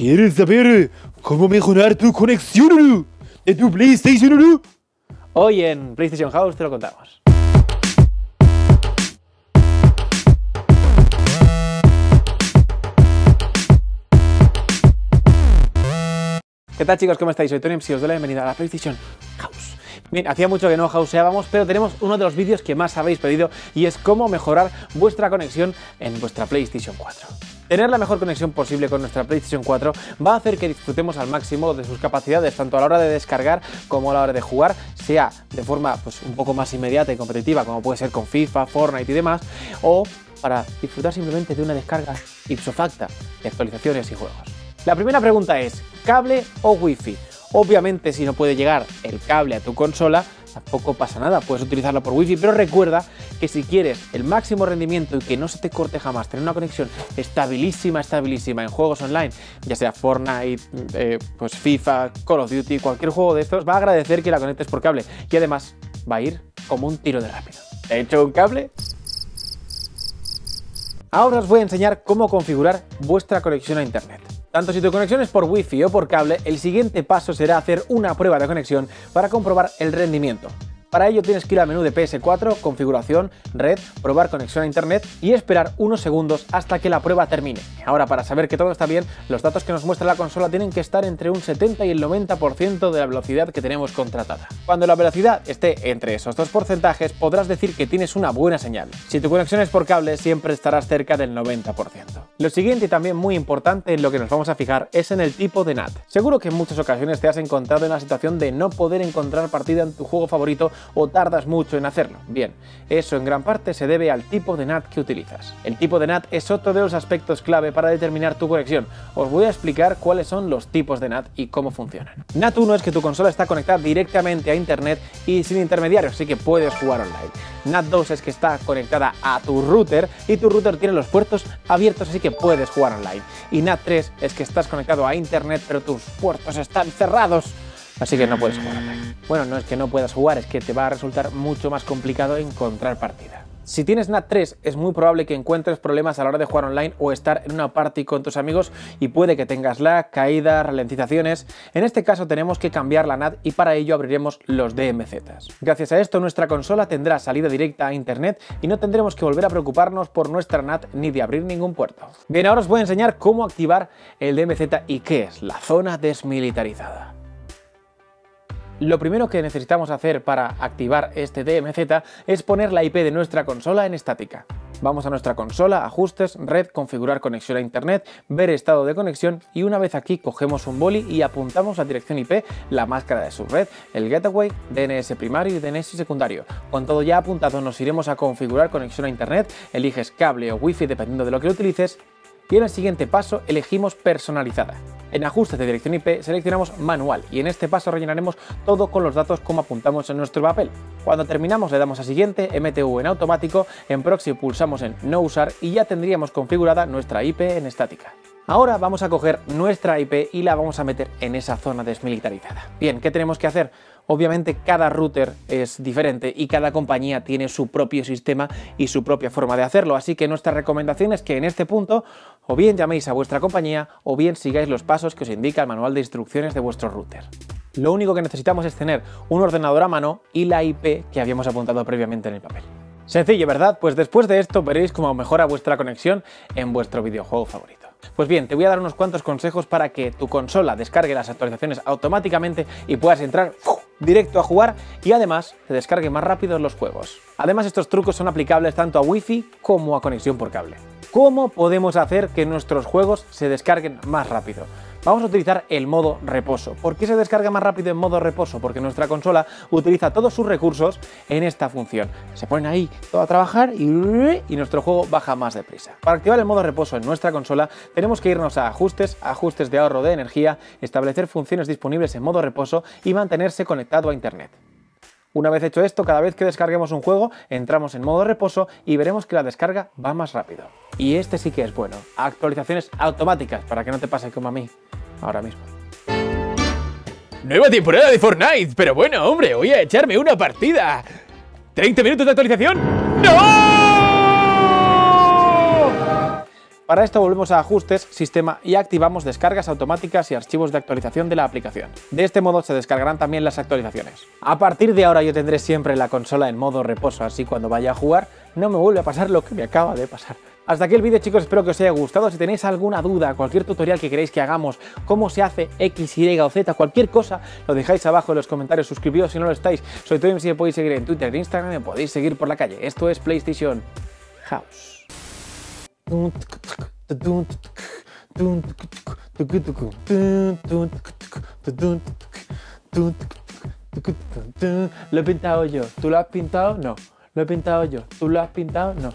¿Quieres saber cómo mejorar tu conexión de tu PlayStation? Hoy en PlayStation House te lo contamos. ¿Qué tal chicos? ¿Cómo estáis? Soy Tony y os doy la bienvenida a la PlayStation House. Bien, hacía mucho que no houseábamos, pero tenemos uno de los vídeos que más habéis pedido y es cómo mejorar vuestra conexión en vuestra PlayStation 4. Tener la mejor conexión posible con nuestra PlayStation 4 va a hacer que disfrutemos al máximo de sus capacidades, tanto a la hora de descargar como a la hora de jugar, sea de forma pues, un poco más inmediata y competitiva, como puede ser con FIFA, Fortnite y demás, o para disfrutar simplemente de una descarga ipso facto de actualizaciones y juegos. La primera pregunta es, ¿cable o wifi? Obviamente si no puede llegar el cable a tu consola, tampoco pasa nada, puedes utilizarlo por wifi, pero recuerda que si quieres el máximo rendimiento y que no se te corte jamás, tener una conexión estabilísima, estabilísima en juegos online, ya sea Fortnite, eh, pues FIFA, Call of Duty, cualquier juego de estos, va a agradecer que la conectes por cable y además va a ir como un tiro de rápido. ¿Te he hecho un cable? Ahora os voy a enseñar cómo configurar vuestra conexión a internet. Tanto si tu conexión es por Wi-Fi o por cable, el siguiente paso será hacer una prueba de conexión para comprobar el rendimiento. Para ello tienes que ir al menú de PS4, configuración, red, probar conexión a internet y esperar unos segundos hasta que la prueba termine. Ahora para saber que todo está bien, los datos que nos muestra la consola tienen que estar entre un 70 y el 90% de la velocidad que tenemos contratada. Cuando la velocidad esté entre esos dos porcentajes podrás decir que tienes una buena señal. Si tu conexión es por cable siempre estarás cerca del 90%. Lo siguiente y también muy importante en lo que nos vamos a fijar es en el tipo de NAT. Seguro que en muchas ocasiones te has encontrado en la situación de no poder encontrar partida en tu juego favorito o tardas mucho en hacerlo. Bien, eso en gran parte se debe al tipo de NAT que utilizas. El tipo de NAT es otro de los aspectos clave para determinar tu conexión. Os voy a explicar cuáles son los tipos de NAT y cómo funcionan. NAT 1 es que tu consola está conectada directamente a internet y sin intermediarios, así que puedes jugar online. NAT 2 es que está conectada a tu router y tu router tiene los puertos abiertos, así que puedes jugar online. Y NAT 3 es que estás conectado a internet pero tus puertos están cerrados así que no puedes jugar Bueno, no es que no puedas jugar, es que te va a resultar mucho más complicado encontrar partida. Si tienes NAT 3 es muy probable que encuentres problemas a la hora de jugar online o estar en una party con tus amigos y puede que tengas lag, caídas, ralentizaciones. En este caso tenemos que cambiar la NAT y para ello abriremos los DMZ. Gracias a esto nuestra consola tendrá salida directa a internet y no tendremos que volver a preocuparnos por nuestra NAT ni de abrir ningún puerto. Bien, ahora os voy a enseñar cómo activar el DMZ y qué es la zona desmilitarizada. Lo primero que necesitamos hacer para activar este DMZ es poner la IP de nuestra consola en estática. Vamos a nuestra consola, ajustes, red, configurar conexión a internet, ver estado de conexión y una vez aquí cogemos un boli y apuntamos la dirección IP, la máscara de su red, el gateway, DNS primario y DNS secundario. Con todo ya apuntado nos iremos a configurar conexión a internet, eliges cable o wifi dependiendo de lo que utilices y en el siguiente paso elegimos personalizada. En ajustes de dirección IP seleccionamos manual y en este paso rellenaremos todo con los datos como apuntamos en nuestro papel. Cuando terminamos le damos a siguiente, MTU en automático, en proxy pulsamos en no usar y ya tendríamos configurada nuestra IP en estática. Ahora vamos a coger nuestra IP y la vamos a meter en esa zona desmilitarizada. Bien, ¿qué tenemos que hacer? Obviamente cada router es diferente y cada compañía tiene su propio sistema y su propia forma de hacerlo, así que nuestra recomendación es que en este punto o bien llaméis a vuestra compañía o bien sigáis los pasos que os indica el manual de instrucciones de vuestro router. Lo único que necesitamos es tener un ordenador a mano y la IP que habíamos apuntado previamente en el papel. Sencillo, ¿verdad? Pues después de esto veréis cómo mejora vuestra conexión en vuestro videojuego favorito. Pues bien, te voy a dar unos cuantos consejos para que tu consola descargue las actualizaciones automáticamente y puedas entrar directo a jugar y además te descargue más rápido los juegos. Además estos trucos son aplicables tanto a Wi-Fi como a conexión por cable. ¿Cómo podemos hacer que nuestros juegos se descarguen más rápido? Vamos a utilizar el modo reposo. ¿Por qué se descarga más rápido en modo reposo? Porque nuestra consola utiliza todos sus recursos en esta función. Se ponen ahí todo a trabajar y, nuestro juego baja más deprisa. Para activar el modo reposo en nuestra consola tenemos que irnos a ajustes, ajustes de ahorro de energía, establecer funciones disponibles en modo reposo y mantenerse conectado a internet. Una vez hecho esto, cada vez que descarguemos un juego, entramos en modo reposo y veremos que la descarga va más rápido. Y este sí que es bueno. Actualizaciones automáticas para que no te pase como a mí ahora mismo. Nueva temporada de Fortnite, pero bueno, hombre, voy a echarme una partida. ¿30 minutos de actualización? ¡No! Para esto volvemos a ajustes, sistema y activamos descargas automáticas y archivos de actualización de la aplicación. De este modo se descargarán también las actualizaciones. A partir de ahora yo tendré siempre la consola en modo reposo, así cuando vaya a jugar no me vuelve a pasar lo que me acaba de pasar. Hasta aquí el vídeo chicos, espero que os haya gustado. Si tenéis alguna duda, cualquier tutorial que queréis que hagamos, cómo se hace X, Y o Z, cualquier cosa, lo dejáis abajo en los comentarios, suscribíos si no lo estáis. Soy Toy si me podéis seguir en Twitter, en Instagram, me podéis seguir por la calle. Esto es PlayStation House. Lo he pintado yo. ¿Tú lo has pintado? No. Lo he pintado yo. ¿Tú lo has pintado? No.